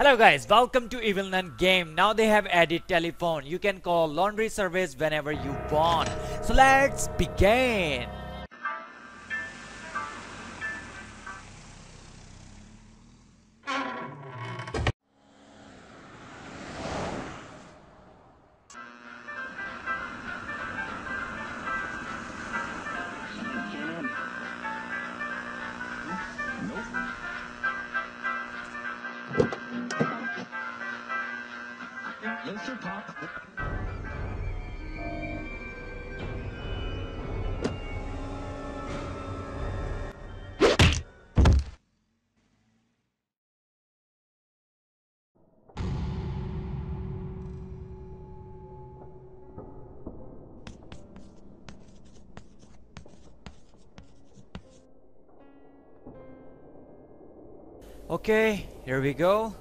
Hello guys, welcome to Evil Nun game. Now they have added telephone. You can call laundry service whenever you want. So let's begin. Okay, here we go.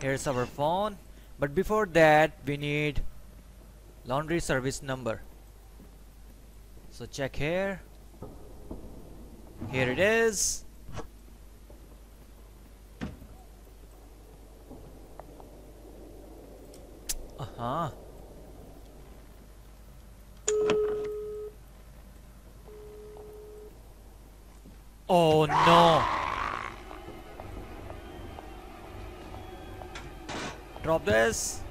Here's our phone. But before that, we need laundry service number. So check here. Here it is. Uh-huh. Oh no. Drop this.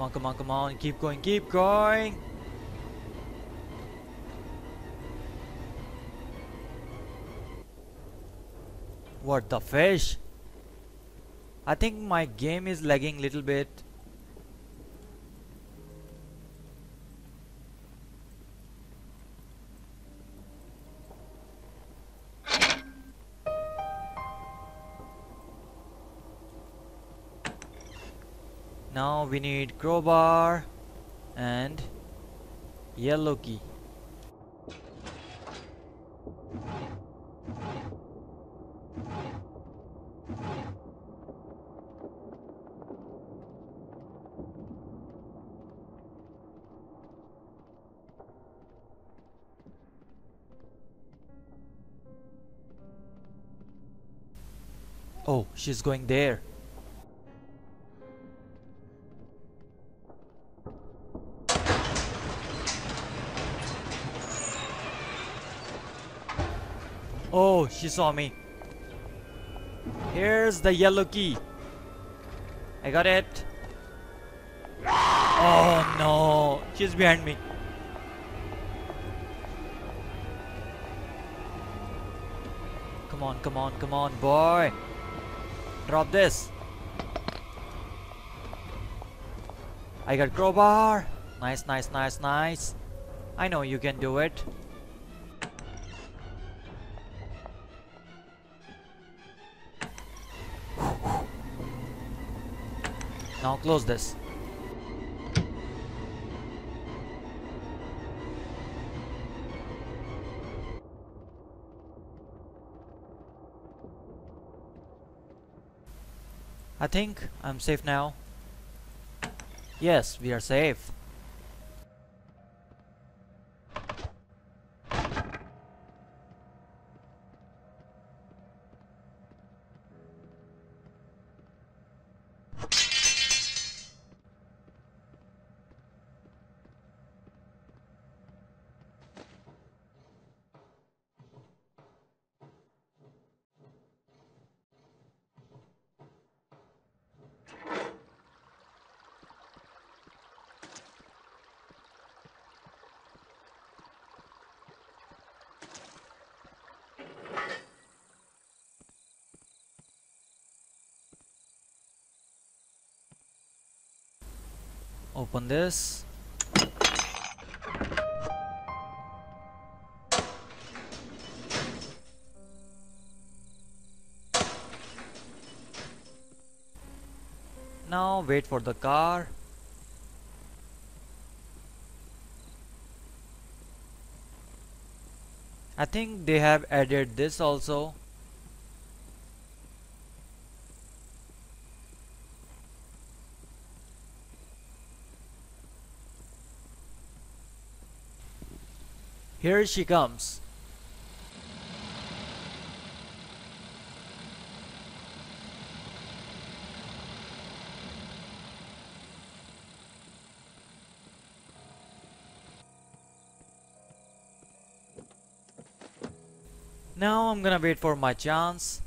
Come on, come on, come on. Keep going, keep going. What the fish? I think my game is lagging a little bit. Now we need crowbar and yellow key. Oh, she's going there. Oh, she saw me. Here's the yellow key. I got it. Oh no, she's behind me. Come on, come on, come on, boy. Drop this. I got crowbar. Nice, nice, nice, nice. I know you can do it. Now close this. I think I'm safe now. Yes, we are safe. Open this. Now wait for the car I think they have added this also Here she comes. Now I'm gonna wait for my chance.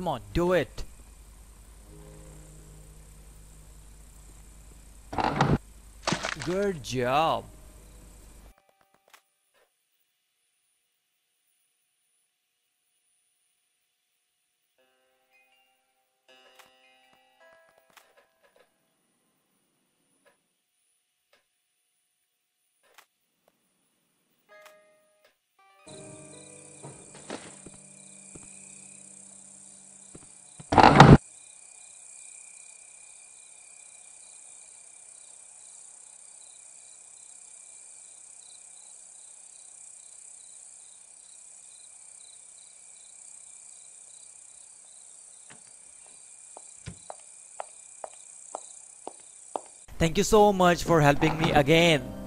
Come on, do it. Good job. Thank you so much for helping me again.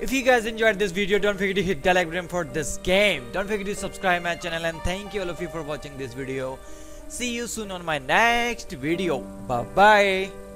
If you guys enjoyed this video, don't forget to hit the like button for this game. Don't forget to subscribe my channel and thank you all of you for watching this video. See you soon on my next video. Bye bye.